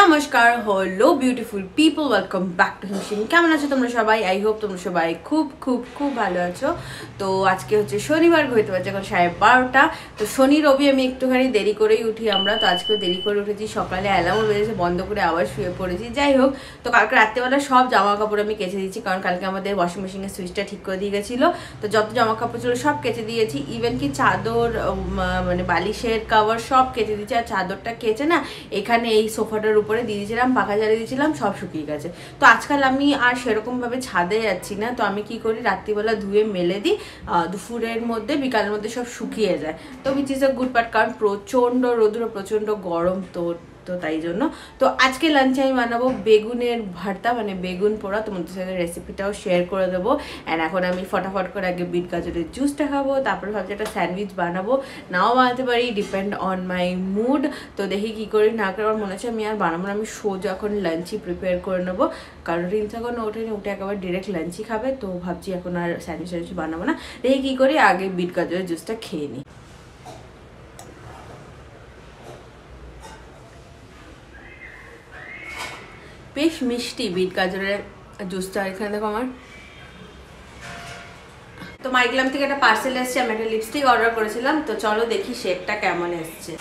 নমস্কার হলো beautiful people welcome back to হিমশিম কেমন আছো তোমরা সবাই? আই হোপ তোমরা সবাই খুব খুব খুব ভালো আছো। তো আজকে হচ্ছে শনিবার ঘুরতে পারছে এখন সাড়ে বারোটা। তো শনি, রবি আমি একটুখানি দেরি করেই উঠি আমরা। তো আজকেও দেরি করে উঠেছি। সকালে অ্যালার্মও বেজেছে, বন্ধ করে আবার শুয়ে পড়েছি। যাই হোক, তো কালকে রাত্রেবেলা সব জামা কাপড় আমি কেচে দিয়েছি, কারণ কালকে আমাদের ওয়াশিং মেশিনের সুইচটা ঠিক করে দিয়ে গেছিল। তো যত জামা কাপড় ছিল সব কেচে দিয়েছি। ইভেন কি চাদর মানে বালিশের কাভার সব কেচে দিয়েছি। আর চাদরটা কেচে না, এখানে এই সোফাটার উপরে দিয়ে দিয়েছিলাম, পাখা ঝাড়ে দিয়েছিলাম, সব শুকিয়ে গেছে। তো আজকাল আমি আর সেরকমভাবে ছাদে যাচ্ছি না, তো আমি কি করি, রাত্রিবেলা ধুয়ে মেলে দিই দুপুরের মধ্যে, বিকালের মধ্যে সব শুকিয়ে যায়। তো which is a good part কারণ প্রচণ্ড রোদ্র, প্রচণ্ড গরম তো তো তাই জন্য। তো আজকে লাঞ্চে আমি বানাবো বেগুনের ভর্তা মানে বেগুন পোড়া। তোমাদের সাথে রেসিপিটাও শেয়ার করে দেবো। অ্যান্ড এখন আমি ফটাফট করে আগে বিট গাজরের জুসটা খাব। তারপর ভাবছি একটা স্যান্ডউইচ বানাবো। নাও বানাতে পারি ডিপেন্ড অন মাই মুড তো দেখি কি করি, না করে আমার মনে হচ্ছে আমি আর বানাবো না। আমি সোজা এখন লাঞ্চই প্রিপেয়ার করে নেব। কারণ রিন্স এখন ওঠেনি, উঠে একেবারে ডিরেক্ট লাঞ্চই খাবে। তো ভাবছি এখন আর স্যান্ডউইচ স্যান্ডউইচ বানাবো না। দেখি কি করি, আগে বিট গাজরের জুসটা খেয়ে নিই। বেশ মিষ্টি বিট গাজরের জুসটা এখানে দেখো আমার। তো মাইগ্লাম থেকে একটা পার্সেল এসছে, আমি একটা লিপস্টিক অর্ডার করেছিলাম, তো চলো দেখি শেডটা কেমন এসছে।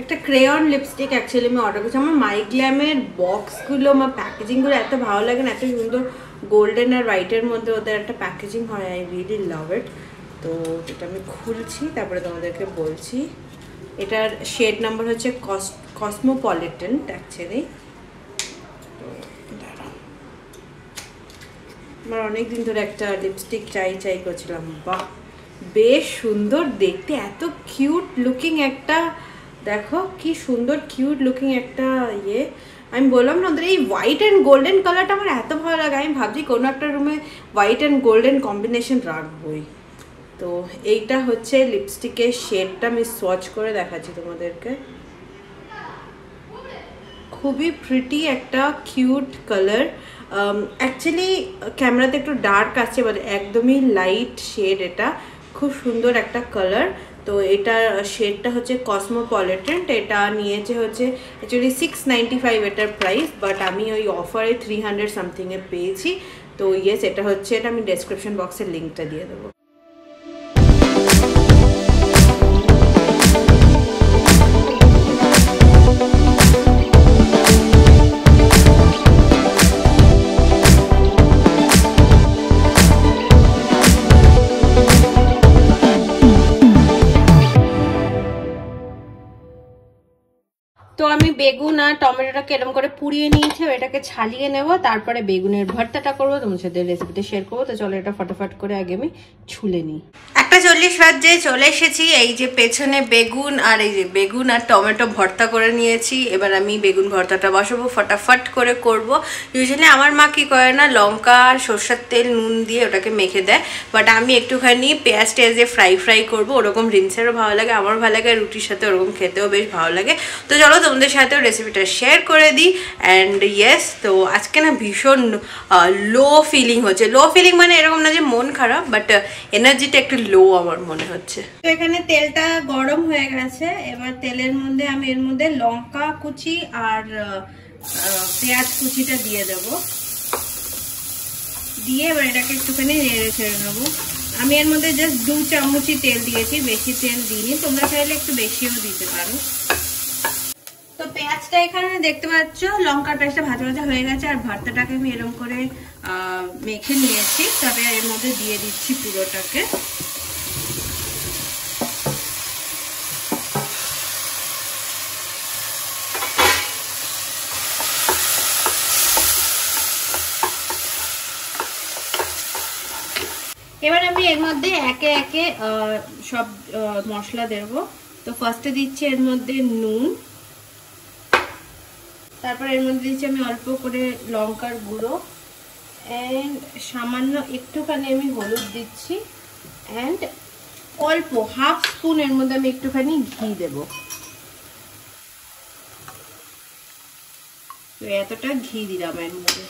একটা ক্রেয়ন লিপস্টিক অ্যাকচুয়ালি আমি অর্ডার করেছি। আমার মাইগ্ল্যামের বক্সগুলো আমার প্যাকেজিংগুলো এত ভালো লাগে না, এত সুন্দর গোল্ডেন আর হোয়াইটের মধ্যে ওদের একটা প্যাকেজিং হয় আই রিয়েলি লাভ ইট তো এটা আমি খুলছি, তারপরে তোমাদেরকে বলছি। এটার শেড নাম্বার হচ্ছে কস, কসমোপলিটন অ্যাকচুয়ালি আমার অনেক দিন ধরে একটা লিপস্টিক চাই চাই করছিলাম। বাহ! বেশ সুন্দর দেখতে, এত কিউট লুকিং একটা, দেখো কি সুন্দর কিউট লুকিং একটা ইয়ে। আমি বললাম না ওদের এই হোয়াইট অ্যান্ড গোল্ডেন কালারটা আমার এত ভালো লাগে। আমি ভাবছি কোনো একটা রুমে হোয়াইট অ্যান্ড গোল্ডেন কম্বিনেশন রাখবোই। তো এইটা হচ্ছে লিপস্টিকের শেডটা আমি সোয়াচ করে দেখাচ্ছি তোমাদেরকে। খুবই প্রিটি একটা কিউট কালার অ্যাকচুয়ালি ক্যামেরাতে একটু ডার্ক আছে বাট একদমই লাইট শেড এটা। খুব সুন্দর একটা কালার তো এটা শেডটা হচ্ছে কসমোপলিটন এটা নিয়েছে হচ্ছে অ্যাকচুয়ালি সিক্স নাইনটি ফাইভ এটার প্রাইস বাট আমি ওই অফারে থ্রি হান্ড্রেড সামথিংয়ে পেয়েছি। তো ইয়েস এটা হচ্ছে এটা আমি ডেসক্রিপশন বক্সের লিঙ্কটা দিয়ে দেবো। তো আমি বেগুন আর টমেটোটাকে এরকম করে পুড়িয়ে নিয়েছি এটাকে ছালিয়ে নেব, তারপরে বেগুনের ভর্তাটা করব তোমার সাথে রেসিপিটা শেয়ার করব, তো চলো এটা ফটাফট করে আগে আমি ছুলে নিই। চল্লিশ বাজে চলে এসেছি, এই যে পেছনে বেগুন আর এই যে বেগুন আর টমেটো ভর্তা করে নিয়েছি। এবার আমি বেগুন ভর্তাটা বসাবো, ফটাফট করে করব। ইউজুয়ালি আমার মা কি করে না, লঙ্কা আর সর্ষের তেল, নুন দিয়ে ওটাকে মেখে দেয়। বাট আমি একটুখানি পেঁয়াজ টেয়াজ দিয়ে ফ্রাই ফ্রাই করব, ওরকম রিন্সেরও ভালো লাগে আমার ভালো লাগে রুটির সাথে ওরকম খেতেও বেশ ভালো লাগে। তো চলো তোমাদের সাথেও রেসিপিটা শেয়ার করে দিই। অ্যান্ড ইয়েস তো আজকে না ভীষণ লো ফিলিং হচ্ছে। লো ফিলিং মানে এরকম না যে মন খারাপ বাট এনার্জিটা একটু লো আমার মনে হচ্ছে। তো এখানে তেলটা গরম হয়ে গেছে। এবার তেলের মধ্যে আমি এর মধ্যে লঙ্কা কুচি আর পেঁয়াজ কুচিটা দিয়ে দেব। দিয়ে এবার এটাকে একটুখানি নেড়ে ছেড়ে নেব। আমি এর মধ্যে জাস্ট দু চামচই তেল দিয়েছি, বেশি তেল দিইনি। তোমরা চাইলে একটু বেশিও দিতে পারো। তো পেঁয়াজটা এখানে দেখতে পাচ্ছ, লঙ্কার পেঁয়াজটা ভাজা ভাজা হয়ে গেছে আর ভর্তাটাকে আমি এরকম করে মেখে নিয়েছি। তবে এর মধ্যে দিয়ে দিচ্ছি পুরোটাকে। এবার আমি এর মধ্যে একে একে সব মশলা দেব। তো ফার্স্টে দিচ্ছি এর মধ্যে নুন। তারপর এর মধ্যে দিচ্ছি আমি অল্প করে লঙ্কার গুঁড়ো। অ্যান্ড সামান্য একটুখানি আমি হলুদ দিচ্ছি। অ্যান্ড অল্প হাফ স্পুন এর মধ্যে আমি একটুখানি ঘি দেব। তো এতটা ঘি দিলাম এর মধ্যে।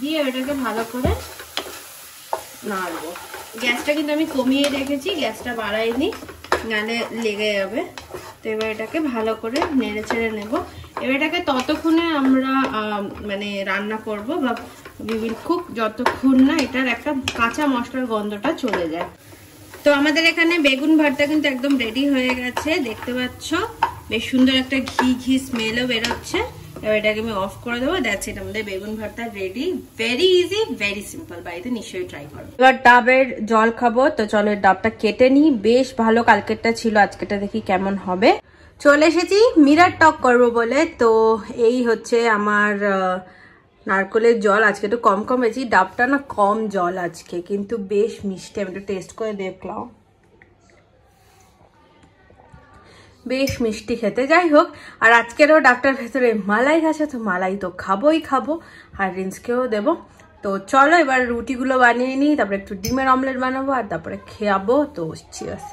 দিয়ে ওটাকে ভালো করে নাড়বো গ্যাসটা কিন্তু আমি কমিয়ে রেখেছি, গ্যাসটা বাড়াইনি, নালে লেগে যাবে। তো এবার এটাকে ভালো করে নেড়ে ছেড়ে নেব। এবার এটাকে ততক্ষণে আমরা মানে রান্না করব বা বিভিল কুক যতক্ষণ না এটার একটা কাঁচা মশলার গন্ধটা চলে যায়। তো আমাদের এখানে বেগুন ভর্তা কিন্তু একদম রেডি হয়ে গেছে, দেখতে পাচ্ছ? বেশ সুন্দর একটা ঘি ঘি স্মেলও বেরোচ্ছে। এবার এটাকে আমি অফ করে দেবো ইট আমাদের বেগুন ভর্তা ready very easy very simple বাড়িতে নিশ্চয়ই ট্রাই করো। এবার ডাবের জল খাব, তো চলো ডাবটা কেটে নিই। বেশ ভালো কালকেরটা ছিল আজকেটা দেখি কেমন হবে। চলে এসেছি, মিরার টক করব বলে, তো এই হচ্ছে আমার নারকলের জল। আজকে একটু কম কম হয়েছি ডাবটা না কম জল আজকে, কিন্তু বেশ মিষ্টি, আমি একটু টেস্ট করে দেখলাম। বেশ মিষ্টি খেতে। যাই হোক, আর আজকেরও ডাক্তার ভেতরে মালাই আছে, তো মালাই তো খাবোই খাব। আর রিন্সকেও দেবো। তো চলো, এবার রুটিগুলো বানিয়ে নিই, তারপরে একটু ডিমের অমলেট বানাবো, আর তারপরে খেয়াবো। তো চিয়াস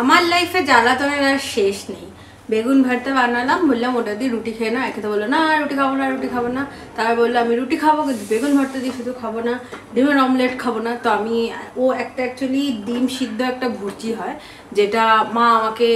আমার লাইফে জ্বালাতনের আর শেষ নেই। বেগুন ভর্তা বানালাম, বললাম ওটা দিয়ে রুটি খেয়ে না একে বলল, না, রুটি খাব না, রুটি খাব না। তারপর বলল, আমি রুটি খাব, কিন্তু বেগুন ভর্তা দিয়ে শুধু খাব না, ডিমের অমলেট খাব না। তো আমি, ও একটা অ্যাকচুয়ালি ডিম সিদ্ধ একটা ভুর্জি হয়, যেটা মা আমাকে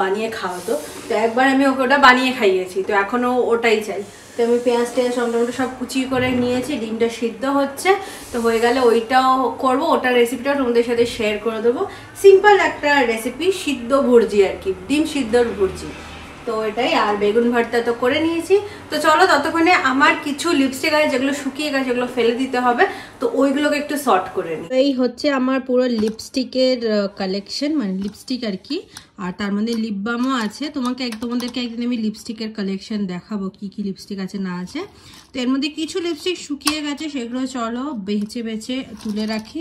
বানিয়ে খাওয়াতো। তো একবার আমি ওকে ওটা বানিয়ে খাইয়েছি। তো এখনও ওটাই চাই। তো আমি পেঁয়াজ টেঁয়াজ টমটমটা সব কুচিয়ে করে নিয়েছি, ডিমটা সিদ্ধ হচ্ছে। তো হয়ে গেলে ওইটাও করব, ওটার রেসিপিটাও তোমাদের সাথে শেয়ার করে দেবো। সিম্পল একটা রেসিপি সিদ্ধ ভুর্জি আর কি, ডিম সিদ্ধর ভুর্জি। তো এটাই, আর বেগুন ভর্তা তো করে নিয়েছি। তো চলো ততক্ষণে আমার কিছু লিপস্টিক আছে যেগুলো শুকিয়ে গেছে যেগুলো ফেলে দিতে হবে। তো ওইগুলোকে একটু শর্ট করে নিই। এই হচ্ছে আমার পুরো লিপস্টিকের কালেকশন মানে লিপস্টিক আর কি। আর তার মধ্যে লিপ বামও আছে। তোমাকে এক, তোমাদেরকে একদিন আমি লিপস্টিকের কালেকশন দেখাবো, কি কি লিপস্টিক আছে, না আছে। তো এর মধ্যে কিছু লিপস্টিক শুকিয়ে গেছে, সেগুলো চলো বেছে বেছে তুলে রাখি।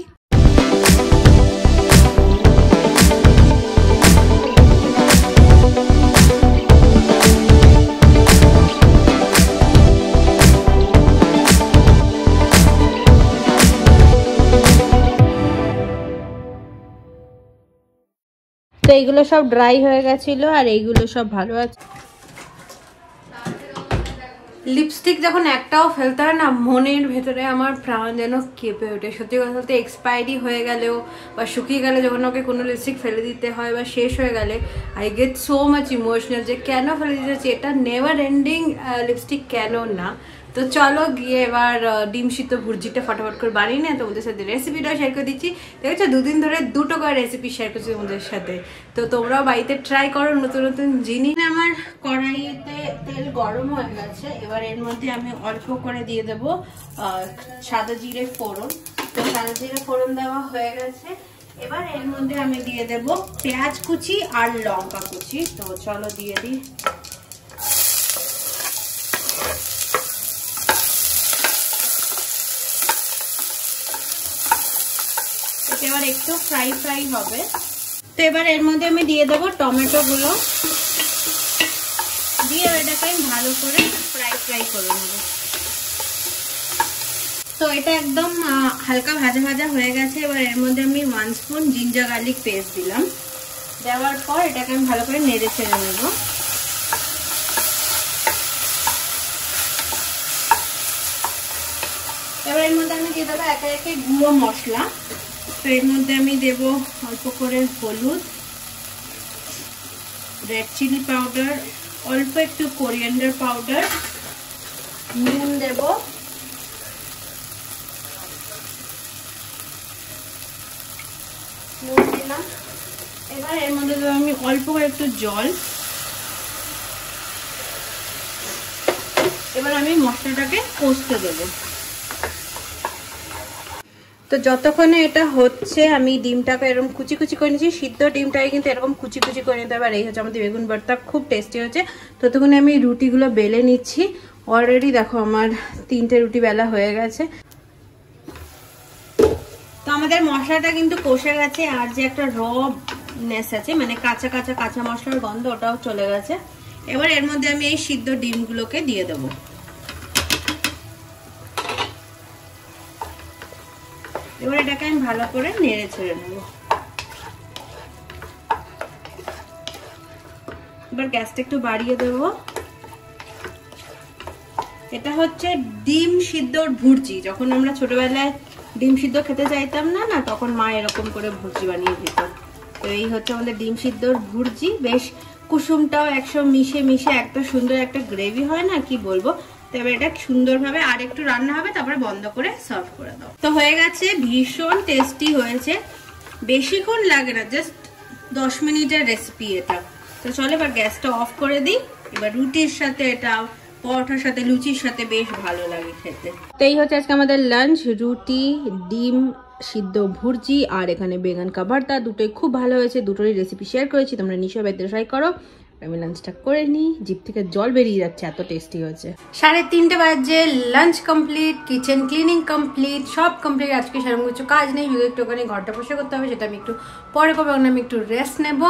তো এইগুলো সব ড্রাই হয়ে গেছিল আর এইগুলো সব ভালো আছে। লিপস্টিক যখন একটাও ফেলতে হয় না, মনের ভেতরে আমার প্রাণ যেন কেঁপে ওঠে। সত্যি কথা বলতে এক্সপায়ারি হয়ে গেলেও বা শুকিয়ে গেলে যখন ওকে কোনো লিপস্টিক ফেলে দিতে হয় বা শেষ হয়ে গেলে I get so much emotional যে কেন ফেলে দিতে হচ্ছে? এটা নেভার এন্ডিং লিপস্টিক কেন না? তো চলো গিয়ে এবার ডিম সিদ্ধ ভুর্জিটা ফটাফট করে বানিয়ে নিয়ে তোমাদের সাথে রেসিপিটাও শেয়ার করে দিচ্ছি। দেখেছ, দুদিন ধরে দুটো করে রেসিপি শেয়ার করছি তোমাদের সাথে। তো তোমরাও বাড়িতে ট্রাই করো নতুন নতুন জিনিস। আমার কড়াইতে তেল গরম হয়ে গেছে। এবার এর মধ্যে আমি অল্প করে দিয়ে দেবো সাদা জিরে ফোড়ন। তো সাদা জিরে ফোড়ন দেওয়া হয়ে গেছে। এবার এর মধ্যে আমি দিয়ে দেব পেঁয়াজ কুচি আর লঙ্কা কুচি। তো চলো দিয়ে দিই। এবার একটু ফ্রাই ফ্রাই হবে। তো এবার এর মধ্যে আমি দিয়ে দেবো টমেটোগুলো। দিয়ে এটাকে আমি ভালো করে ফ্রাই ফ্রাই করে নেব। তো এটা একদম হালকা ভাজা ভাজা হয়ে গেছে। এবার এর মধ্যে আমি one spoon ginger garlic paste দিলাম। দেওয়ার পর এটাকে আমি ভালো করে নেড়ে ছেড়ে নেব। এবার এর মধ্যে আমি দিয়ে দেবো একে একে গুঁড়ো মশলা। তো এর মধ্যে আমি দেব অল্প করে হলুদ রেড চিলি পাউডার অল্প একটু কোরিয়ান্ডার পাউডার নুন দেব এবার এর মধ্যে দেবো আমি অল্প একটু জল। এবার আমি মশলাটাকে কষতে দেবো। তো যতক্ষণে এটা হচ্ছে, আমি ডিমটাকে এরকম কুচি কুচি করে নিয়েছি, সিদ্ধ ডিমটাকে কিন্তু এরকম কুচি কুচি করে নিতে আর এই হচ্ছে আমাদের বেগুন ভর্তা, খুব টেস্টি হচ্ছে ততক্ষণে আমি রুটিগুলো বেলে নিচ্ছি। অলরেডি দেখো আমার তিনটে রুটি বেলা হয়ে গেছে। তো আমাদের মশলাটা কিন্তু কষে গেছে, আর যে একটা র নেস আছে মানে কাঁচা কাঁচা কাঁচা মশলার গন্ধ, ওটাও চলে গেছে। এবার এর মধ্যে আমি এই সিদ্ধ ডিমগুলোকে দিয়ে দেবো। এবার এটাকে আমি ভালো করে নেড়ে ছেড়ে নেব। এবার গ্যাসটা একটু বাড়িয়ে দেব। এটা হচ্ছে ডিম সিদ্ধর ভুর্জি। যখন আমরা ছোটবেলায় ডিম সিদ্ধ খেতে চাইতাম না না, তখন মা এরকম করে ভুর্জি বানিয়ে দিত। তো এই হচ্ছে আমাদের ডিম সিদ্ধর ভুর্জি। বেশ কুসুমটাও একশো মিশে মিশে একটা সুন্দর একটা গ্রেভি হয় না, কি বলব? তবে এটা সুন্দরভাবে, আর একটু রান্না হবে, তারপরে বন্ধ করে সার্ভ করে দাও। তো হয়ে গেছে, ভীষণ টেস্টি হয়েছে। বেশিক্ষণ লাগে না জাস্ট দশ মিনিটের রেসিপি এটা। তো চলো এবার গ্যাসটা অফ করে দিই। এবার রুটির সাথে এটা, পরোটার সাথে, লুচির সাথে বেশ ভালো লাগে খেতে। তো এই হচ্ছে আজকে আমাদের লাঞ্চ রুটি, ডিম, সিদ্ধ ভুর্জি, আর এখানে বেগান কাবারটা। দুটোই খুব ভালো হয়েছে, দুটোরই রেসিপি শেয়ার করেছি, তোমরা নিশ্চয়ই বাড়িতে ট্রাই করো। আমি লাঞ্চটা করে নিই জিপ থেকে জল বেরিয়ে যাচ্ছে, এত টেস্টি হয়েছে। সাড়ে তিনটে বাজে lunch complete kitchen cleaning complete সব কমপ্লিট আজকে সেরকম কিছু কাজ নেই শুধু একটুখানি ঘরটা বসে করতে হবে, সেটা আমি একটু পরে করব, এখন আমি একটু রেস্ট নেব।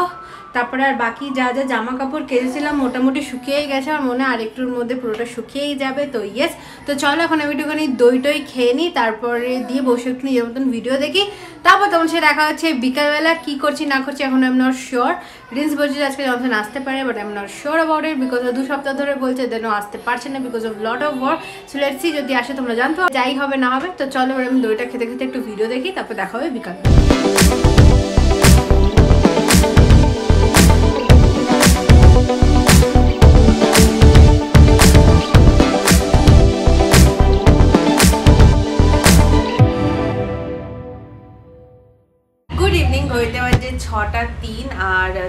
তারপরে আর বাকি যা যা জামা কাপড় কেচেছিলাম, মোটামুটি শুকিয়েই গেছে আমার মনে হয় আরেকটুর মধ্যে পুরোটা শুকিয়েই যাবে, তো ইয়েস তো চলো এখন আমি একটুখানি দই টই খেয়ে নিই, তারপরে দিয়ে বসে একটু নিজের মতন ভিডিও দেখি। তারপর তোমার সাথে দেখা হচ্ছে, বিকালবেলা কি করছি না করছি, এখন আমি নট শিওর রিন্স বলছি আজকে যখন আসতে পারে but I am not sure about it because দু সপ্তাহ ধরে বলছে দেন আসতে পারছে না because of lot of work so let's see যদি আসে তোমরা জানতো যাই হবে না হবে, তো চলো এবার আমি দইটা খেতে খেতে একটু ভিডিও দেখি, তারপর দেখা হবে বিকাল।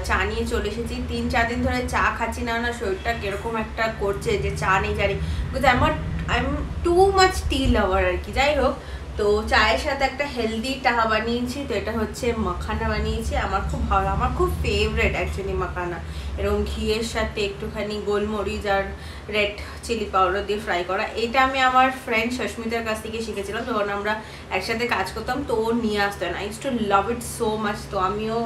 চা নিয়ে চলে এসেছি। তিন, চার দিন ধরে চা খাচ্ছি না না, শরীরটা কীরকম একটা করছে যে চা নেই জানি। Because I I am too much tea lover আর কি। যাই হোক তো চায়ের সাথে একটা হেলদি টাহা বানিয়েছি, তো এটা হচ্ছে মাখানা বানিয়েছি। আমার খুব ভালো, আমার খুব ফেভারেট অ্যাকচুয়ালি মাখানা। এরকম ঘিয়ের সাথে একটুখানি গোলমরিচ আর রেড চিলি পাউডার দিয়ে ফ্রাই করা। এটা আমি আমার ফ্রেন্ড সস্মিতার কাছ থেকে শিখেছিলাম যখন আমরা একসাথে কাজ করতাম, তো ও নিয়ে আসতো। না I too love it so much তো আমিও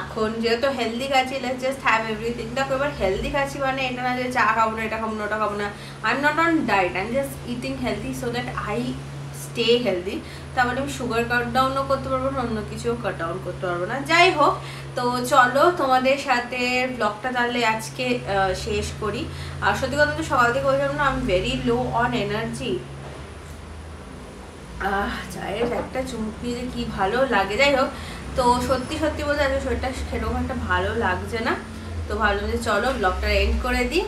এখন যেহেতু হেলদি খাচ্ছি লেটস জাস্ট হ্যাভ এভরিথিং দেখো, এবার হেলদি খাচ্ছি মানে এটা না যে চা খাব না, এটা খাব না, ওটা খাব না। I am not on diet I am just eating healthy so that I stay healthy তারপরে আমি সুগার কাট ডাউনও করতে পারব না, অন্য কিছুও কাট ডাউন করতে পারব না। যাই হোক, তো চলো তোমাদের সাথে ব্লগটা তাহলে আজকে শেষ করি। আর সত্যি কথা তো সকাল থেকে বলছিলাম না আমি ভেরি লো অন এনার্জি চায়ের একটা চুমুক নিয়ে কি ভালো লাগে। যাই হোক, তো সত্যি সত্যি বলতে আজকে শরীরটা সেরকম একটা ভালো লাগছে না। তো ভালো যে চলো ব্লগটা এন্ড করে দিই।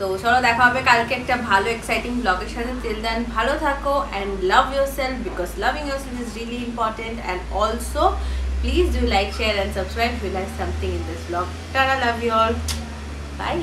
তো চলো দেখা হবে কালকে একটা ভালো এক্সাইটিং ব্লগের সাথে। টিল দেন ভালো থাকো and love yourself because loving yourself is really important and also please do like share and subscribe you like something in this blog tata love you all bye